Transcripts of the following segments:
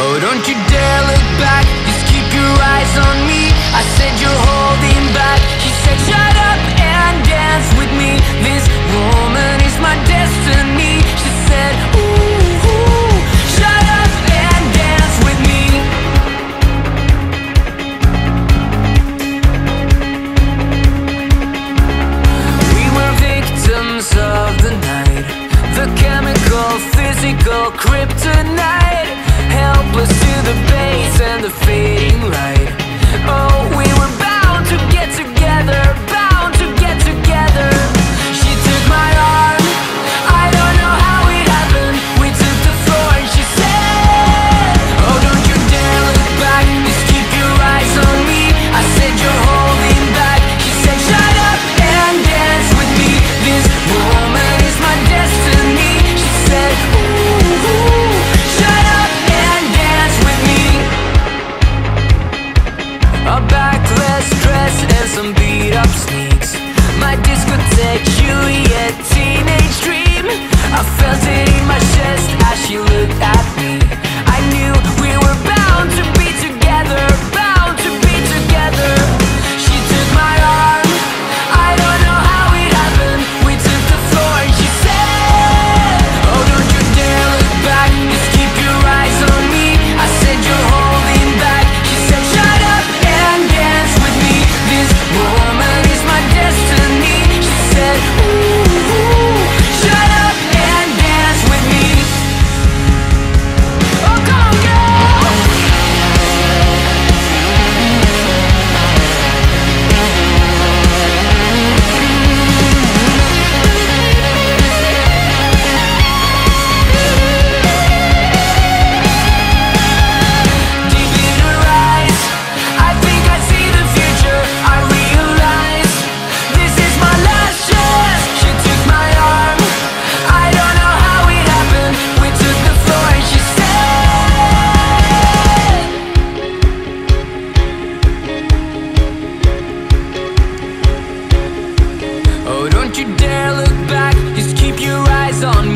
Oh, don't you dare look back, just keep your eyes on me. I said you're holding back, he said shut up and dance with me. This woman is my destiny. She said ooh, ooh shut up and dance with me. We were victims of the night. The chemical, physical kryptonite Helpless to the bass and the fading light Oh, we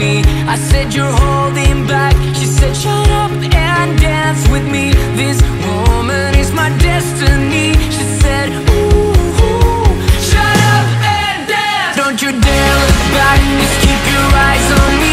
me. I said you're holding back. She said, shut up and dance with me. This woman is my destiny. She said, ooh, ooh shut up and dance. Don't you dare look back, just keep your eyes on me.